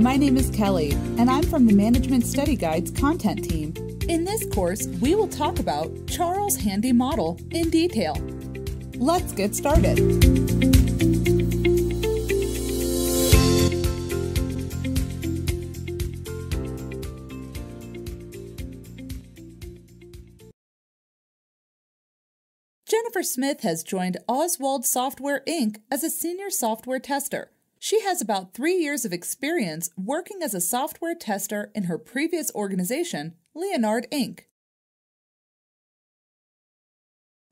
my name is Kelly, and I'm from the Management Study Guide's content team. In this course, we will talk about Charles Handy Model in detail. Let's get started. Jennifer Smith has joined Oswald Software Inc. as a senior software tester. She has about three years of experience working as a software tester in her previous organization, Leonard Inc.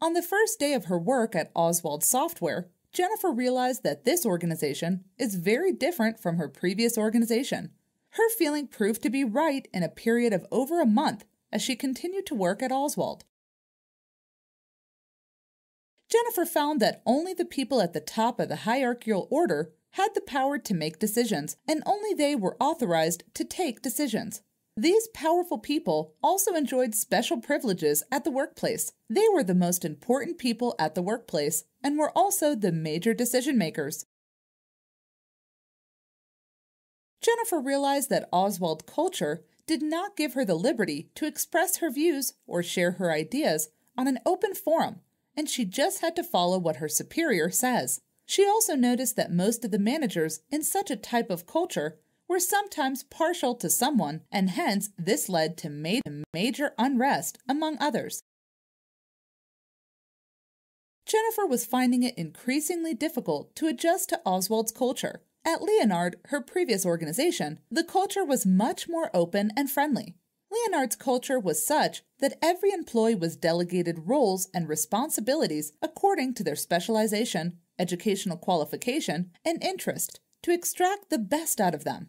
On the first day of her work at Oswald Software, Jennifer realized that this organization is very different from her previous organization. Her feeling proved to be right in a period of over a month as she continued to work at Oswald. Jennifer found that only the people at the top of the hierarchical order had the power to make decisions, and only they were authorized to take decisions. These powerful people also enjoyed special privileges at the workplace. They were the most important people at the workplace and were also the major decision makers. Jennifer realized that Oswald culture did not give her the liberty to express her views or share her ideas on an open forum and she just had to follow what her superior says. She also noticed that most of the managers in such a type of culture were sometimes partial to someone, and hence this led to major unrest among others. Jennifer was finding it increasingly difficult to adjust to Oswald's culture. At Leonard, her previous organization, the culture was much more open and friendly. Leonard's culture was such that every employee was delegated roles and responsibilities according to their specialization, educational qualification, and interest to extract the best out of them.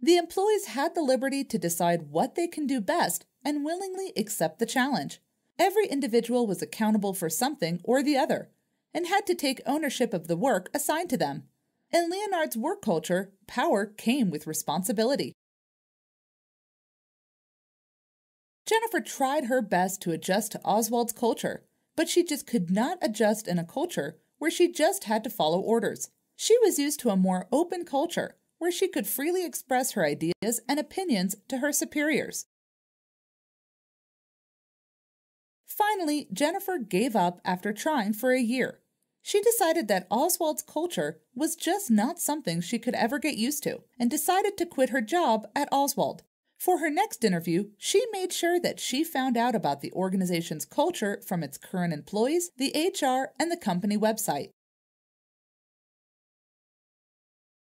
The employees had the liberty to decide what they can do best and willingly accept the challenge. Every individual was accountable for something or the other and had to take ownership of the work assigned to them. In Leonard's work culture, power came with responsibility. Jennifer tried her best to adjust to Oswald's culture, but she just could not adjust in a culture where she just had to follow orders. She was used to a more open culture where she could freely express her ideas and opinions to her superiors. Finally, Jennifer gave up after trying for a year. She decided that Oswald's culture was just not something she could ever get used to and decided to quit her job at Oswald. For her next interview, she made sure that she found out about the organization's culture from its current employees, the HR, and the company website.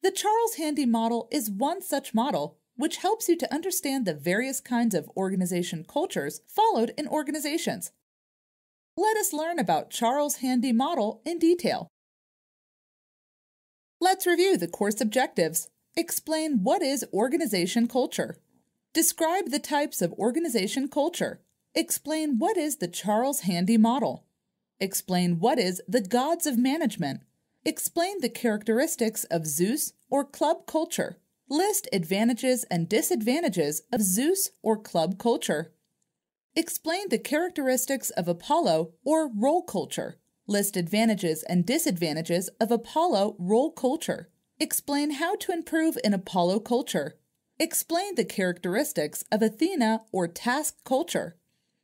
The Charles Handy model is one such model which helps you to understand the various kinds of organization cultures followed in organizations let us learn about Charles Handy Model in detail. Let's review the course objectives. Explain what is organization culture. Describe the types of organization culture. Explain what is the Charles Handy Model. Explain what is the Gods of Management. Explain the characteristics of Zeus or club culture. List advantages and disadvantages of Zeus or club culture. Explain the characteristics of Apollo or role culture. List advantages and disadvantages of Apollo role culture. Explain how to improve in Apollo culture. Explain the characteristics of Athena or task culture.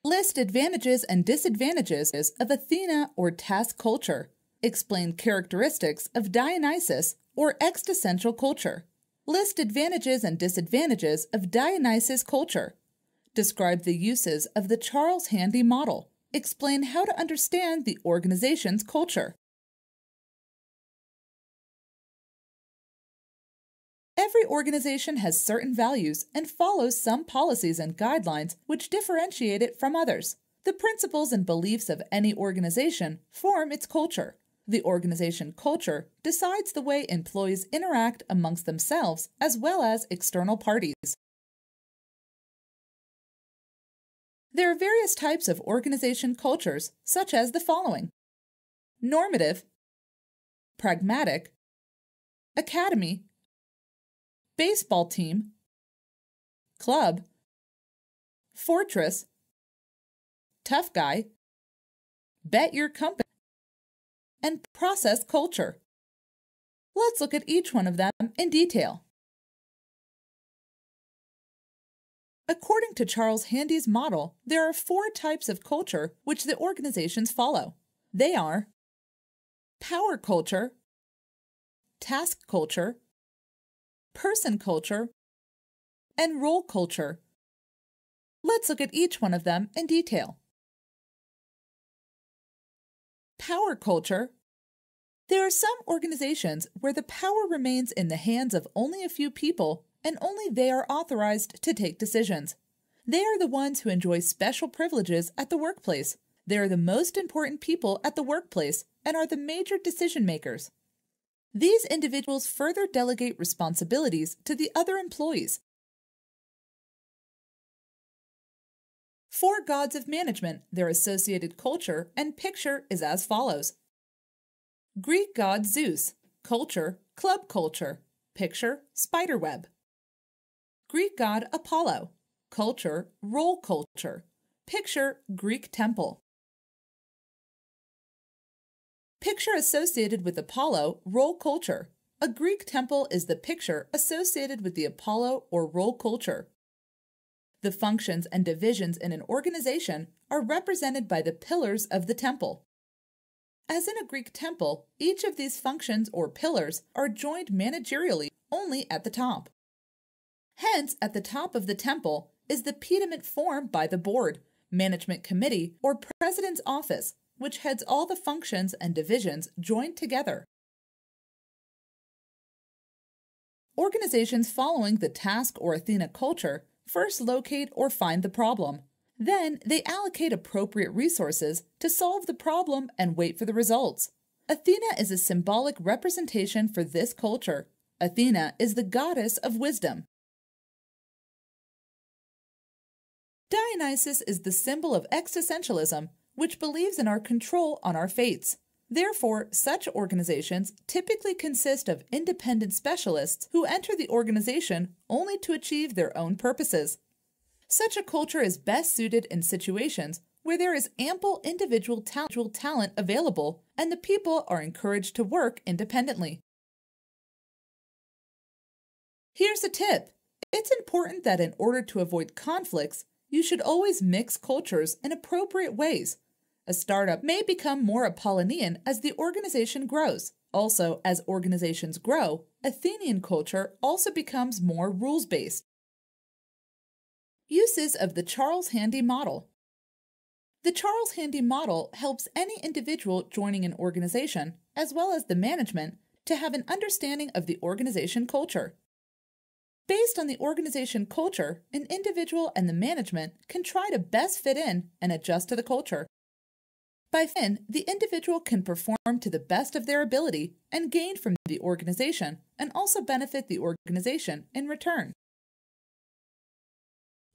List advantages and disadvantages of Athena or task culture. Explain characteristics of Dionysus or existential culture. List advantages and disadvantages of Dionysus culture. Describe the uses of the Charles Handy model. Explain how to understand the organization's culture. Every organization has certain values and follows some policies and guidelines which differentiate it from others. The principles and beliefs of any organization form its culture. The organization culture decides the way employees interact amongst themselves as well as external parties. There are various types of organization cultures, such as the following normative, pragmatic, academy, baseball team, club, fortress, tough guy, bet your company, and process culture. Let's look at each one of them in detail. According to Charles Handy's model, there are four types of culture which the organizations follow. They are power culture, task culture, person culture, and role culture. Let's look at each one of them in detail. Power culture. There are some organizations where the power remains in the hands of only a few people and only they are authorized to take decisions. They are the ones who enjoy special privileges at the workplace. They are the most important people at the workplace and are the major decision makers. These individuals further delegate responsibilities to the other employees. Four gods of management, their associated culture and picture is as follows Greek god Zeus, culture, club culture, picture, spiderweb. Greek god Apollo, culture, role culture, picture, Greek temple. Picture associated with Apollo, role culture. A Greek temple is the picture associated with the Apollo or role culture. The functions and divisions in an organization are represented by the pillars of the temple. As in a Greek temple, each of these functions or pillars are joined managerially only at the top. Hence, at the top of the temple is the pediment formed by the board, management committee, or president's office, which heads all the functions and divisions joined together. Organizations following the task or Athena culture first locate or find the problem. Then they allocate appropriate resources to solve the problem and wait for the results. Athena is a symbolic representation for this culture. Athena is the goddess of wisdom. Dionysus is the symbol of existentialism which believes in our control on our fates. Therefore, such organizations typically consist of independent specialists who enter the organization only to achieve their own purposes. Such a culture is best suited in situations where there is ample individual talent available and the people are encouraged to work independently. Here's a tip it's important that in order to avoid conflicts, you should always mix cultures in appropriate ways a startup may become more Apollonian as the organization grows. Also, as organizations grow, Athenian culture also becomes more rules based. Uses of the Charles Handy Model The Charles Handy Model helps any individual joining an organization, as well as the management, to have an understanding of the organization culture. Based on the organization culture, an individual and the management can try to best fit in and adjust to the culture. By fin, the individual can perform to the best of their ability and gain from the organization and also benefit the organization in return.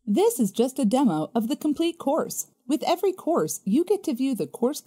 This is just a demo of the complete course. With every course, you get to view the course